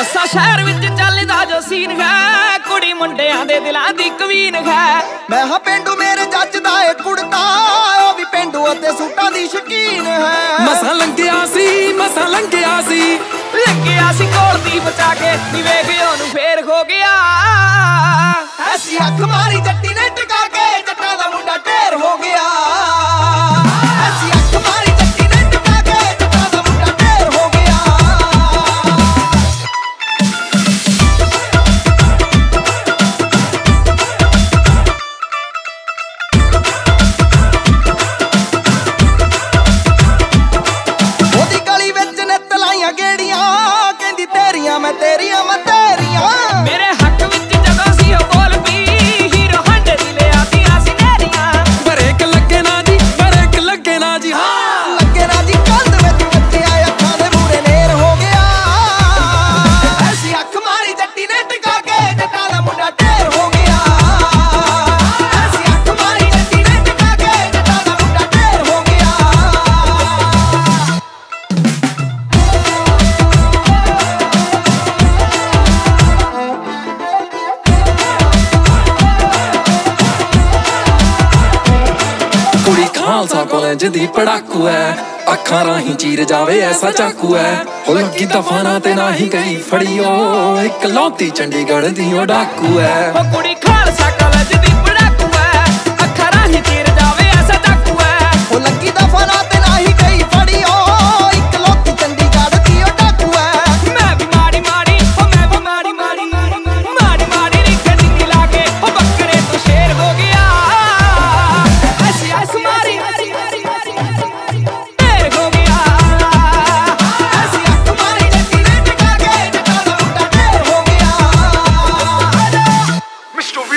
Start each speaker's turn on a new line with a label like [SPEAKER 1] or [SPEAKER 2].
[SPEAKER 1] ਦੱਸਾਂ ਸ਼ਹਿਰ ਵਿੱਚ ਚੱਲਦਾ ਜੋ ਸੀਨ ਹੈ। ਕੁੜੀ ਮੁੰਡਿਆਂ ਦੇ ਦਿਲਾਂ ਦੀ ਕਵੀਨ ਹੈ।
[SPEAKER 2] ਮੈਂ ਹਾਂ ਪਿੰਡੂ ਮੇਰੇ ਜੱਜ ਦਾ ਏ ਕੁੜਤਾ। ਉਹ ਵੀ ਪਿੰਡੂ ਅਤੇ ਸੂਟਾਂ ਦੀ ਸ਼ਕੀਨ ਹੈ।
[SPEAKER 3] ਮਸਾਂ ਲੰਘਿਆ ਸੀ ਮਸਾਂ ਲੰਘਿਆ ਸੀ।
[SPEAKER 1] ਲੱਗਿਆ ਸੀ ਕੋਲ ਦੀ ਬਚਾ ਕੇ। ਨੀ ਵੇਖ ਉਹਨੂੰ ਫੇਰ ਹੋ ਗਿਆ।
[SPEAKER 2] ਐਸੀ ਤੇਰੀਆਂ ਮੈਂ ਤੇਰੀਆਂ।
[SPEAKER 1] ਮੇਰੇ
[SPEAKER 3] ਖਾਲਸਾ ਕਾਲਜ ਦੀ ਪੜਾਕੂ ਐ ਅੱਖਾਂ ਰਾਹੀਂ ਚੀਰ ਜਾਵੇ ਐਸਾ ਚਾਕੂ ਐ ਉਹ ਲੱਗੀ ਦਫਾਨਾ ਤੇ ਨਾ ਹੀ ਗਈ ਫੜਿਓ। ਇਕ ਲੌਤੀ ਚੰਡੀਗੜ੍ਹ ਦੀ ਉਹ ਡਾਕੂ ਐ
[SPEAKER 1] ਉਹ ਕੁੜੀ ਖਾਲਸਾ ਕਾਲਜ ਦੀ